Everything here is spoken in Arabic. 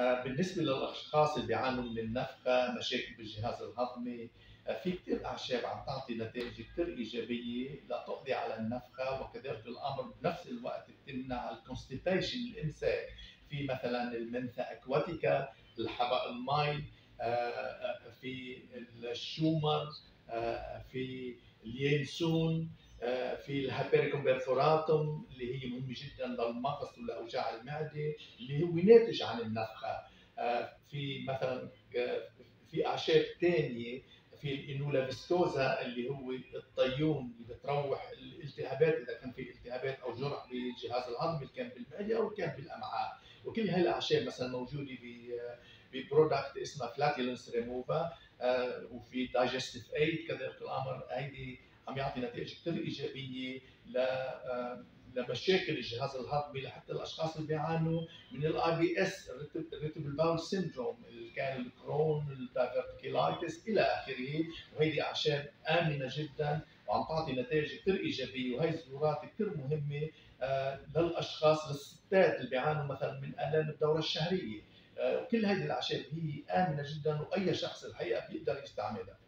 بالنسبة للأشخاص اللي بيعانوا من النفخة، مشاكل بالجهاز الهضمي، في كثير أعشاب عم تعطي نتائج كثير إيجابية لتقضي على النفخة وكذلك الأمر بنفس الوقت بتمنع ال constipation الإمساك، في مثلا ال Mentha aquatica، الحبق المي، آه، آه، في الشومر، آه، في اليانسون، في ال Hypericum perforatum اللي هي مهمة جدا للمغص ولأوجاع المعدة اللي هو ناتج عن النفخة. في مثلا في أعشاب ثانية في ال Inula viscosa اللي هو الطيون اللي بتروح الالتهابات إذا كان في التهابات أو جرح بالجهاز الهضمي اللي كان بالمعدة أو كان بالأمعاء. وكل هاي الاعشاب مثلا موجودة ب product اسمها فلاتيلنس ريموفا وفي Digestive Aid كذلك الأمر هيدي عم يعطي نتائج كثير إيجابية ل آه، لمشاكل الجهاز الهضمي لحتى الأشخاص اللي بيعانوا من ال IBS ال irritable bowel syndrome اللي كان ال Crohn ال diverticulitis إلى آخره. وهيدي أعشاب آمنة جدا وعم تعطي نتائج كثير إيجابية. وهي الزيورات كثير مهمة آه، للأشخاص للستات اللي بيعانوا مثلا من آلام الدورة الشهرية. آه، كل هذه الأعشاب هي آمنة جدا وأي شخص الحقيقة بيقدر يستعملها.